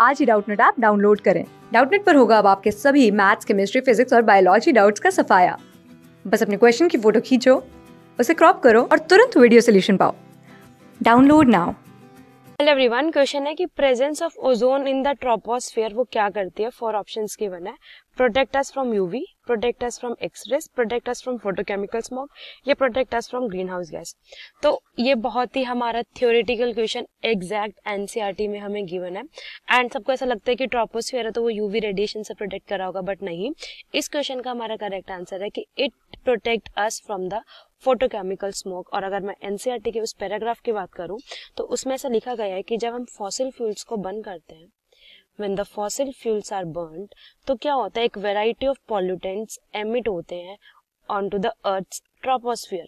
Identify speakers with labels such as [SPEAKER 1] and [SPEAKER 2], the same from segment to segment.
[SPEAKER 1] आज ही Doubtnut app download करें। डाउटनेट पर होगा अब आपके सभी मैथ्स, केमिस्ट्री, फिजिक्स और बायोलॉजी डाउट्स का सफाया। बस अपने क्वेश्चन की फ़ोटो खींचो, उसे क्रॉप करो और तुरंत वीडियो सोल्यूशन पाओ। Download now.
[SPEAKER 2] Hello everyone question है कि presence of ozone in the troposphere वो क्या करती है? फोर ऑप्शंस गिवन है। Protect us from UV protect us from x-rays protect us from photochemical smoke या protect us from greenhouse gas तो ये बहुत ही हमारा थ्योरेटिकल क्वेश्चन एग्जैक्ट एनसीईआरटी में हमें गिवन है. एंड सबको ऐसा लगता है कि ट्रोपोस्फेयर है तो वो यूवी रेडिएशन से प्रोटेक्ट करा होगा बट नहीं. इस क्वेश्चन का हमारा करेक्ट आंसर है कि it protect us from the photochemical smoke और अगर मैं एनसीईआरटी के उस पैराग्राफ की बात करूँ तो उसमें ऐसा लिखा गया है कि जब हम फॉसिल फ्यूल्स को बंद करते हैं when the fossil fuels are burn तो क्या होता है? एक वेराइटी ऑफ़ पॉल्यूटेंट्स एमिट होते हैं on to the earth troposphere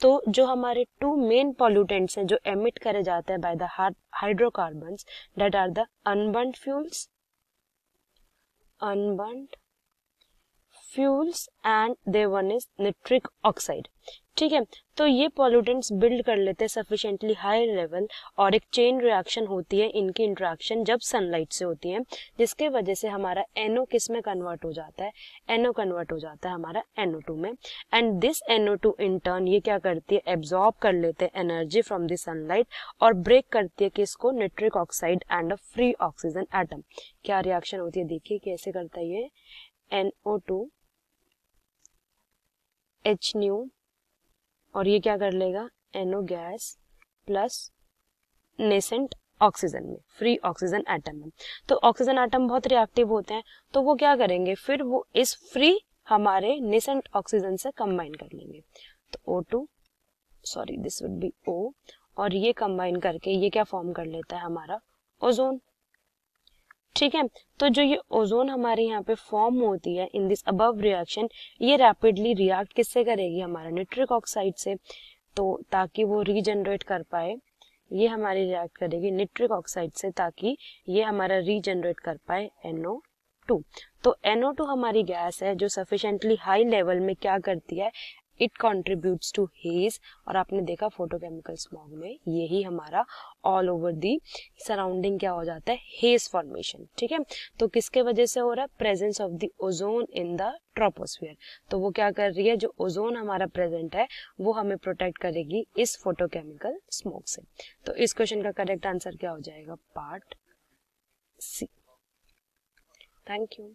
[SPEAKER 2] तो जो हमारे टू मेन पॉल्यूटेंट्स हैं, जो एमिट करे जाते हैं by the hydrocarbon that are the unburnt fuels unburnt fuels and the one is nitric oxide ठीक है? तो ये पॉल्यूटेंट्स बिल्ड कर लेते हैं सफिशिएंटली हाई लेवल और एक चेन रिएक्शन होती है, इनकी इंट्रैक्शन जब सनलाइट से होती है, जिसके वजह से हमारा एनओ किसमें कन्वर्ट हो जाता है? एनओ कन्वर्ट हो जाता है हमारा एनओ टू में। And this NO two in turn ये क्या करती है? एब्जॉर्ब कर लेते हैं एनर्जी फ्रॉम द सनलाइट और ब्रेक करती है कि इसको nitric oxide and a free oxygen atom क्या रिएक्शन होती है? देखिए कैसे करता है ये। एनओ टू एच न्यू और ये क्या कर लेगा? NO gas plus nascent oxygen में फ्री ऑक्सीजन एटम में। तो ऑक्सीजन एटम बहुत रिएक्टिव होते हैं तो वो क्या करेंगे? फिर वो इस फ्री हमारे नेसेंट ऑक्सीजन से कंबाइन कर लेंगे। तो O two sorry this would be O और ये कंबाइन करके ये क्या फॉर्म कर लेता है हमारा? ओजोन ठीक है? तो जो ये ओजोन हमारे यहाँ पे फॉर्म होती है इन दिस अबव रिएक्शन ये रैपिडली रिएक्ट किससे करेगी? हमारा निट्रिक ऑक्साइड से। तो ताकि वो रीजनरेट कर पाए, ये हमारी रिएक्ट करेगी निट्रिक ऑक्साइड से ताकि ये हमारा रीजनरेट कर पाए NO2 टू तो NO2 हमारी गैस है जो सफिशिएंटली हाई लेवल में क्या करती है? इट कॉन्ट्रीब्यूट्स टू हेज और आपने देखा फोटोकेमिकल स्मॉग में यही हमारा ऑल ओवर दी सराउंडिंग क्या हो जाता है? हेज फॉर्मेशन ठीक है? तो किसके वजह से हो रहा है? Presence of the ozone in the troposphere तो वो क्या कर रही है? जो ओजोन हमारा प्रेजेंट है, वो हमें प्रोटेक्ट करेगी इस फोटोकेमिकल स्मोक से. तो इस क्वेश्चन का करेक्ट आंसर क्या हो जाएगा? Part C thank you